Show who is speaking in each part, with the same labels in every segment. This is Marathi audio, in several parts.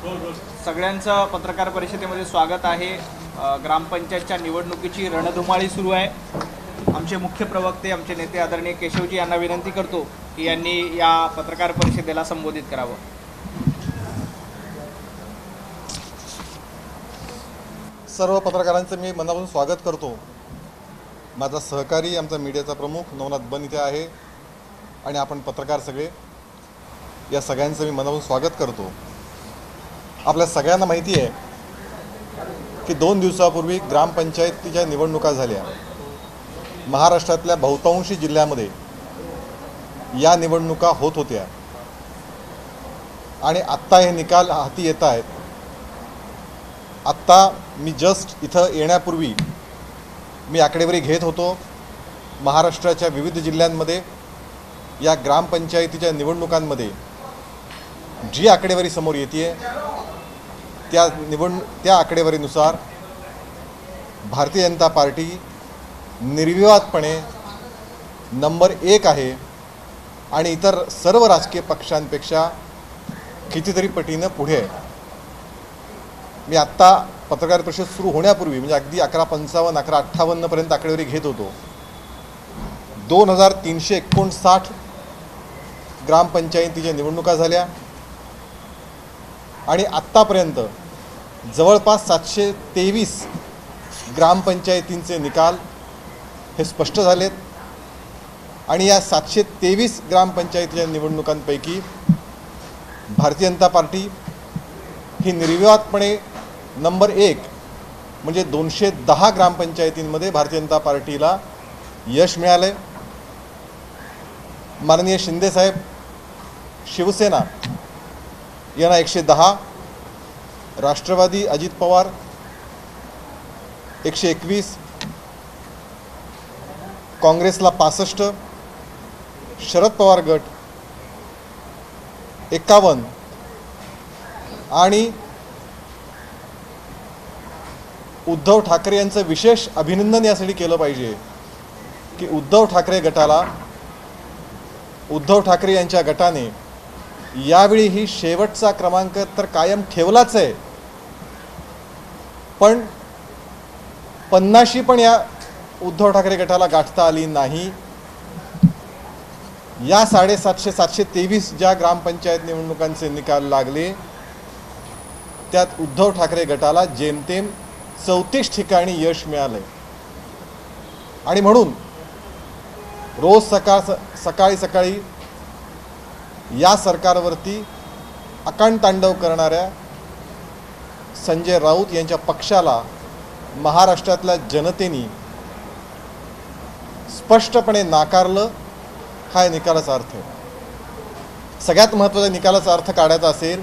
Speaker 1: सगळ्यांचं पत्रकार परिषदेमध्ये स्वागत आहे. ग्रामपंचायतच्या निवडणुकीची रणधुमाळी सुरू आहे. आमचे मुख्य प्रवक्ते आमचे नेते आदरणीय केशवजी यांना विनंती करतो की यांनी या पत्रकार परिषदेला संबोधित करावं.
Speaker 2: सर्व पत्रकारांचं मी मनापासून स्वागत करतो. माझा सहकारी आमचा मीडियाचा प्रमुख नवनाथ बन इथे आहे आणि आपण पत्रकार सगळे. या सगळ्यांचं मी मनापासून स्वागत करतो. आपल्या सगळ्यांना माहिती आहे की दोन दिवसापूर्वी ग्रामपंचायतीच्या निवडणुका झाल्या. महाराष्ट्रातल्या बहुतांशी जिल्ह्यामध्ये या निवडणुका होत होत्या. आणि आत्ता हे निकाल हाती येत आहेत. आत्ता मी जस्ट इथं येण्यापूर्वी मी आकडेवारी घेत होतो. महाराष्ट्राच्या विविध जिल्ह्यांमध्ये या ग्रामपंचायतीच्या निवडणुकांमध्ये जी आकडेवारी समोर येते त्या निवड त्या आकडेवारीनुसार भारतीय जनता पार्टी निर्विवादपणे नंबर एक आहे आणि इतर सर्व राजकीय पक्षांपेक्षा कितीतरी पटीनं पुढे आहे. मी आत्ता पत्रकार परिषद सुरू होण्यापूर्वी म्हणजे अगदी अकरा पंचावन्न अकरा अठ्ठावन्नपर्यंत आकडेवारी घेत होतो. दोन हजार तीनशे एकोणसाठ ग्रामपंचायतीच्या निवडणुका झाल्या. आणि आत्तापर्यंत जवळपास सातशे तेवीस ग्रामपंचायतींचे निकाल हे स्पष्ट झालेत. आणि या सातशे तेवीस ग्रामपंचायतीच्या निवडणुकांपैकी भारतीय जनता पार्टी ही निर्विवादपणे नंबर एक म्हणजे दोनशे दहा ग्रामपंचायतींमध्ये भारतीय जनता पार्टीला यश मिळालं आहे माननीय शिंदेसाहेब शिवसेना यांना एकशे दहा राष्ट्रवादी अजित पवार एकशे एकवीस काँग्रेसला पासष्ट शरद पवार गट एकावन्न आणि उद्धव ठाकरे यांचं विशेष अभिनंदन यासाठी केलं पाहिजे की उद्धव ठाकरे गटाला उद्धव ठाकरे यांच्या गटाने यावेळी ही शेवटचा क्रमांक तर कायम ठेवलाच आहे. पण पन्नाशी पण या उद्धव ठाकरे गटाला गाठता आली नाही. या साडेसातशे सातशे तेवीस ज्या ग्रामपंचायत निवडणुकांचे निकाल लागले त्यात उद्धव ठाकरे गटाला जेमतेम चौतीस ठिकाणी यश मिळालंय. आणि म्हणून रोज सकाळ सकाळी सकाळी या सरकारवरती अकांतांडव करणाऱ्या संजय राऊत यांच्या पक्षाला महाराष्ट्रातल्या जनतेने स्पष्टपणे नाकारलं हा या निकालाचा अर्थ आहे. सगळ्यात महत्त्वाचा निकालाचा अर्थ काढायचा असेल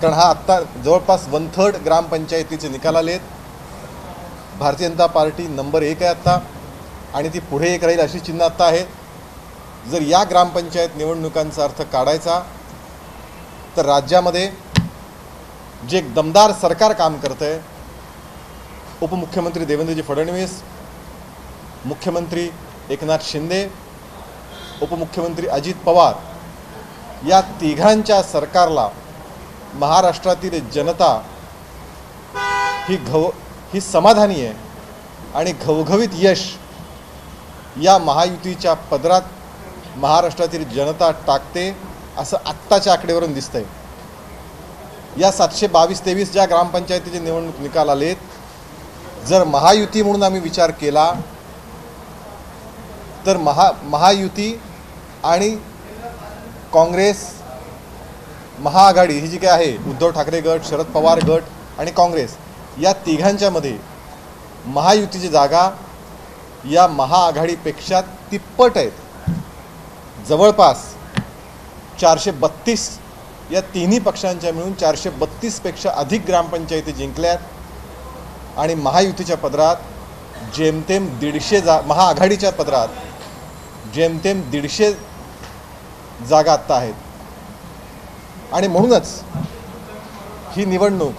Speaker 2: कारण हा आत्ता जवळपास वन थर्ड ग्रामपंचायतीचे निकाल आलेत. भारतीय जनता पार्टी नंबर एक आहे आत्ता आणि ती पुढे एक राहील अशी चिन्ह आत्ता आहेत. जर या ग्रामपंचायत निवडणुकांचा अर्थ काढायचा तर राज्यामध्ये जे एक दमदार सरकार काम करतं आहे उपमुख्यमंत्री देवेंद्रजी फडणवीस मुख्यमंत्री एकनाथ शिंदे उपमुख्यमंत्री अजित पवार या तिघांच्या सरकारला महाराष्ट्रातील जनता ही घव ही समाधानी आहे आणि घवघवीत यश या महायुतीच्या पदरात महाराष्ट्रातील जनता टाकते असं आत्ताच्या आकडेवरून दिसतंय. या सातशे बावीस तेवीस ज्या ग्रामपंचायतीचे निवडणूक निकाल आलेत जर महायुती म्हणून आम्ही विचार केला तर महा महायुती आणि काँग्रेस महाआघाडी ही जी काय आहे उद्धव ठाकरे गट शरद पवार गट आणि काँग्रेस या तिघांच्यामध्ये महायुतीची जागा या महाआघाडीपेक्षा तिप्पट आहेत. जवळपास चारशे बत्तीस या तिन्ही पक्षांच्या मिळून चारशे बत्तीसपेक्षा अधिक ग्रामपंचायती जिंकल्यात. आणि महायुतीच्या पदरात जेमतेम दीडशे जा महाआघाडीच्या पदरात जेमतेम दीडशे जागा आत्ता आहेत. आणि म्हणूनच ही निवडणूक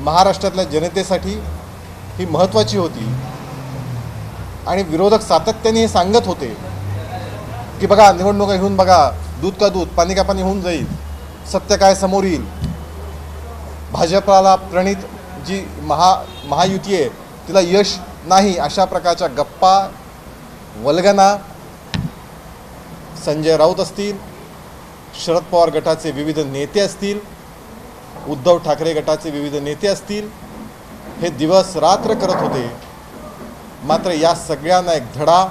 Speaker 2: महाराष्ट्रातल्या जनतेसाठी ही महत्त्वाची होती. आणि विरोधक सातत्याने हे सांगत होते की बघा निवडणुका घेऊन बघा दूध का दूध पाणी का पाणी होऊन जाईल. सत्य काय समोर येईल? भाजपाला प्रणित जी महा महायुती आहे तिला यश नाही अशा प्रकारच्या गप्पा वल्गना संजय राऊत असतील शरद पवार गटाचे विविध नेते असतील उद्धव ठाकरे गटाचे विविध नेते असतील हे दिवस रात्र करत होते. मात्र या सगळ्यांना एक धडा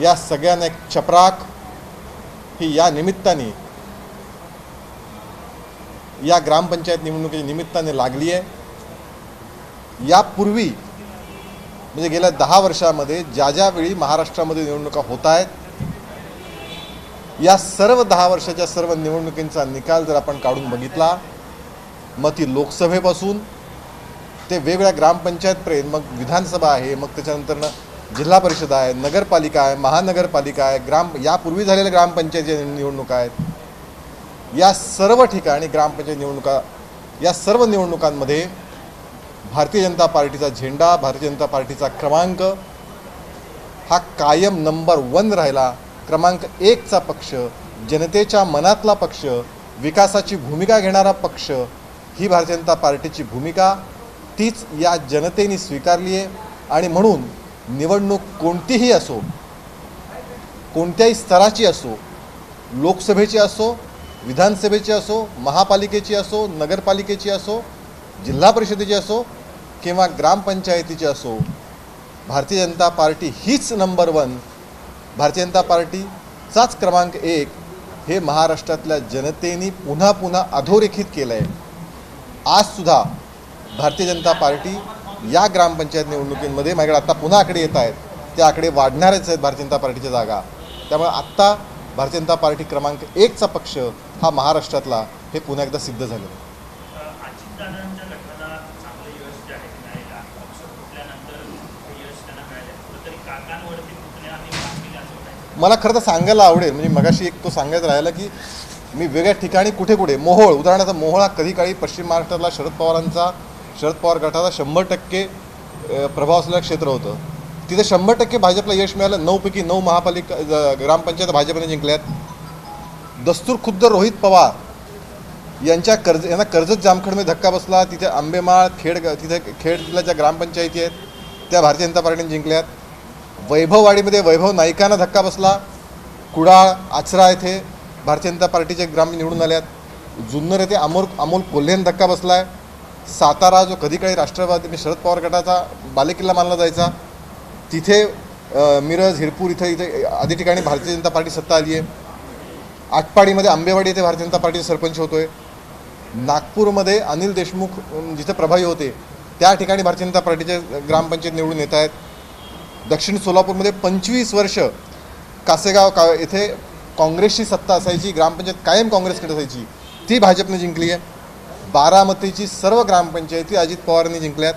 Speaker 2: या सगळ्यांना एक चपराक ही या निमित्ताने या ग्रामपंचायत निवडणुकीच्या निमित्ताने लागली आहे. यापूर्वी म्हणजे गेल्या दहा वर्षामध्ये ज्या ज्या वेळी महाराष्ट्रामध्ये निवडणुका होत आहेत या सर्व दहा वर्षाच्या सर्व निवडणुकींचा निकाल जर आपण काढून बघितला मग ती लोकसभेपासून ते वेगवेगळ्या ग्रामपंचायतपर्यंत मग विधानसभा आहे मग त्याच्यानंतरनं जिल्हा परिषद आहे नगरपालिका आहे महानगरपालिका आहे ग्राम यापूर्वी झालेल्या ग्रामपंचायतीच्या निवडणुका आहेत. या सर्व ठिकाणी ग्रामपंचायत निवडणुका या सर्व निवडणुकांमध्ये भारतीय जनता पार्टीचा झेंडा भारतीय जनता पार्टीचा क्रमांक हा कायम नंबर वन राहिला. क्रमांक एकचा पक्ष जनतेच्या मनातला पक्ष विकासाची भूमिका घेणारा पक्ष ही भारतीय जनता पार्टीची भूमिका तीच या जनतेने स्वीकारली आहे. आणि म्हणून निवडणूक कोणतीही असो कोणत्याही स्तराची असो लोकसभेची असो विधानसभेची असो महापालिकेची असो नगरपालिकेची असो जिल्हा परिषदेची असो किंवा ग्रामपंचायतीची असो भारतीय जनता पार्टी हीच नंबर वन भारतीय जनता पार्टीचाच क्रमांक एक हे महाराष्ट्रातल्या जनतेने पुन्हा पुन्हा अधोरेखित केलं आहे आजसुद्धा भारतीय जनता पार्टी या ग्रामपंचायत निवडणुकींमध्ये माझ्याकडे आत्ता पुन्हा आकडे येत आहेत ते आकडे वाढणारच आहेत भारतीय जनता पार्टीच्या जागा. त्यामुळे आत्ता भारतीय जनता पार्टी क्रमांक एकचा पक्ष हा महाराष्ट्रातला हे पुन्हा एकदा सिद्ध झालं
Speaker 3: आहे.
Speaker 2: मला खरं तर सांगायला आवडेल म्हणजे मगाशी एक तो सांगायचं राहिला की मी वेगळ्या ठिकाणी कुठे कुठे मोहोळ उदाहरणार्थ मोहोळ हा कधी काळी पश्चिम महाराष्ट्रातला शरद पवारांचा शरद पवार गटाचा शंभर टक्के प्रभाव असलेलं क्षेत्र होतं. तिथे शंभर टक्के भाजपला यश मिळालं. नऊपैकी नऊ महापालिका ज- ग्रामपंचायत भाजपने जिंकल्यात. दस्तूर खुद्द रोहित पवार यांच्या कर्ज यांना कर्जत जामखेडमध्ये धक्का बसला. तिथे आंबेमाळ खेड तिथे खेड जिल्ह्याच्या ग्रामपंचायती आहेत. त्या भारतीय जनता पार्टीने जिंकल्यात. वैभववाडीमध्ये वैभव नाईकांना धक्का बसला. कुडाळ आचरा येथे भारतीय जनता पार्टीचे ग्राम निवडून आल्यात. जुन्नर येथे अमोल अमोल कोल्हेन धक्का बसला आहे सातारा जो कधी काळी राष्ट्रवादी म्हणजे शरद पवार गटाचा बालेकिल्ला मानला जायचा. तिथे मिरज हिरपूर इथं इथे आधी ठिकाणी भारतीय जनता पार्टी सत्ता आली आहे. आटपाडीमध्ये आंबेवाडी येथे भारतीय जनता पार्टीचे सरपंच होतो आहे नागपूरमध्ये अनिल देशमुख जिथे प्रभावी होते त्या ठिकाणी भारतीय जनता पार्टीचे ग्रामपंचायत निवडून येत आहेत. दक्षिण सोलापूरमध्ये पंचवीस वर्ष कासेगाव का येथे काँग्रेसची सत्ता असायची ग्रामपंचायत कायम काँग्रेसकडे असायची ती भाजपने जिंकली आहे. बारामतीची सर्व ग्रामपंचायती अजित पवारांनी जिंकल्यात.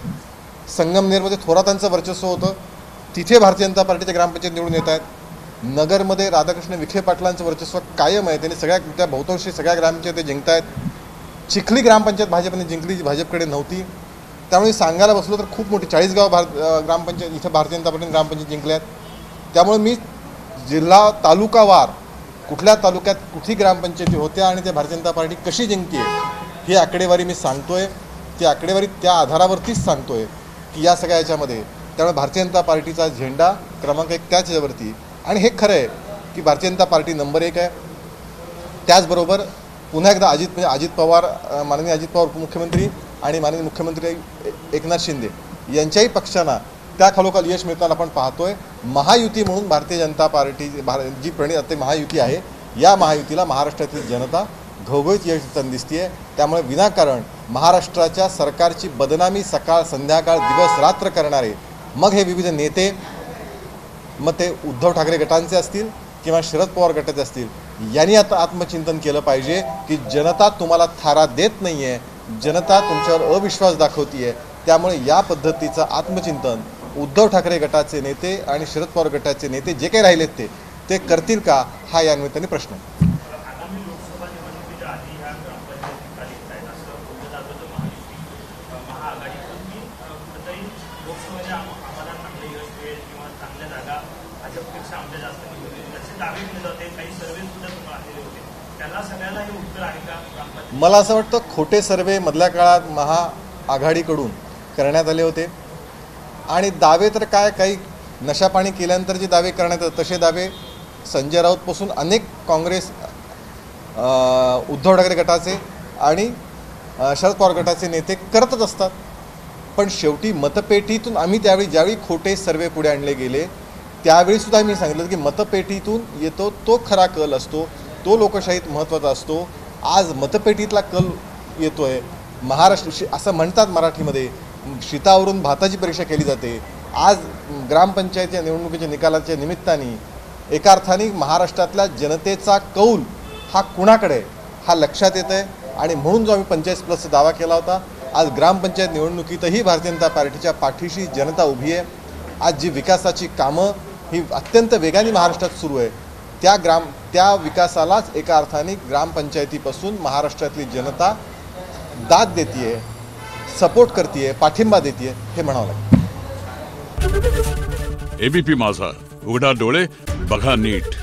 Speaker 2: संगमनेरमध्ये थोरातांचं वर्चस्व होतं. तिथे भारतीय जनता पार्टीचे ग्रामपंचायत निवडून येत आहेत. नगरमध्ये राधाकृष्ण विखे पाटलांचं वर्चस्व कायम आहे. त्यांनी सगळ्या त्या बहुतांशी सगळ्या ग्रामपंचायती जिंकत आहेत चिखली ग्रामपंचायत भाजपने जिंकली जी भाजपकडे नव्हती. त्यामुळे सांगायला बसलो तर खूप मोठी चाळीसगाव भार ग्रामपंचायत इथं भारतीय जनता पार्टीने ग्रामपंचायत जिंकल्यात त्यामुळे मी जिल्हा तालुकावार कुठल्या तालुक्यात कुठली ग्रामपंचायती होत्या आणि त्या भारतीय जनता पार्टी कशी जिंकते ही आकडेवारी मी सांगतोय. ती आकडेवारी त्या आधारावरतीच सांगतोय की या सगळ्या याच्यामध्ये त्यामुळे भारतीय जनता पार्टीचा झेंडा क्रमांक एक त्याच ह्याच्यावरती आणि हे खरं आहे की भारतीय जनता पार्टी नंबर एक आहे. त्याचबरोबर पुन्हा एकदा अजित म्हणजे अजित पवार माननीय अजित पवार उपमुख्यमंत्री आणि माननीय मुख्यमंत्री एकनाथ शिंदे यांच्याही पक्षांना त्या खालोखाल यश मिळताना आपण पाहतोय. महायुती म्हणून भारतीय जनता पार्टी भार जी प्रणित आता महायुती आहे या महायुतीला महाराष्ट्रातील जनता घवघवीत यश देताना दिसतीये. त्यामुळे विनाकारण महाराष्ट्राच्या सरकारची बदनामी सकाळ संध्याकाळ दिवस रात्र करणारे मग हे विविध नेते मग ते उद्धव ठाकरे गटांचे असतील किंवा शरद पवार गटाचे असतील यांनी आता आत्मचिंतन केलं पाहिजे की जनता तुम्हाला थारा देत नाही आहे जनता तुमच्यावर अविश्वास दाखवतीये त्यामुळे या पद्धतीचं आत्मचिंतन उद्धव ठाकरे गटाचे नेते आणि शरद पवार गटाचे नेते जे काही राहिलेत ते ते करतील का हा या निमित्ताने प्रश्न.
Speaker 3: चांगल्या जागा भाजपपेक्षा आमच्या जास्त निवडतील त्याचे दावे केले जाते काही सर्वे सुद्धा तुम्हाला आलेले होते. त्याला सगळ्याला हे उत्तर आहे का
Speaker 2: मला असं वाटतं खोटे सर्वे मधल्या काळात महाआघाडीकडून करण्यात आले होते. आणि दावे तर काय काही नशापाणी केल्यानंतर जे दावे करण्यात येतात तसे दावे संजय राऊतपासून अनेक काँग्रेस उद्धव ठाकरे गटाचे आणि शरद पवार गटाचे नेते करतच असतात. पण शेवटी मतपेटीतून आम्ही त्यावेळी ज्यावेळी खोटे सर्वे पुढे आणले गेले त्यावेळी सुद्धा मी सांगितलं की मतपेटीतून येतो तो खरा कल असतो तो लोकशाहीत महत्त्वाचा असतो. आज मतपेटीतला कल येतोय. महाराष्ट्र असं म्हणतात मराठीमध्ये शीतावरून भाताची परीक्षा केली जाते. आज ग्रामपंचायतीच्या निवडणुकीच्या निकालाच्या निमित्ताने एका अर्थाने महाराष्ट्रातल्या जनतेचा कौल हा कुणाकडे? हा लक्षात येत आहे आणि म्हणून जो आम्ही पंचायत प्लसचा दावा केला होता आज ग्रामपंचायत निवडणुकीतही भारतीय जनता पार्टीच्या पाठीशी जनता उभी आहे. आज जी विकासाची कामं ही अत्यंत वेगाने महाराष्ट्रात सुरू आहे. त्या ग्राम त्या विकासालाच एका अर्थाने ग्रामपंचायतीपासून महाराष्ट्रातली जनता दाद देते सपोर्ट करते पाठिंबा देते हे म्हणावं लागेल.
Speaker 4: एबीपी माझा. उघडा डोळे बघा नीट.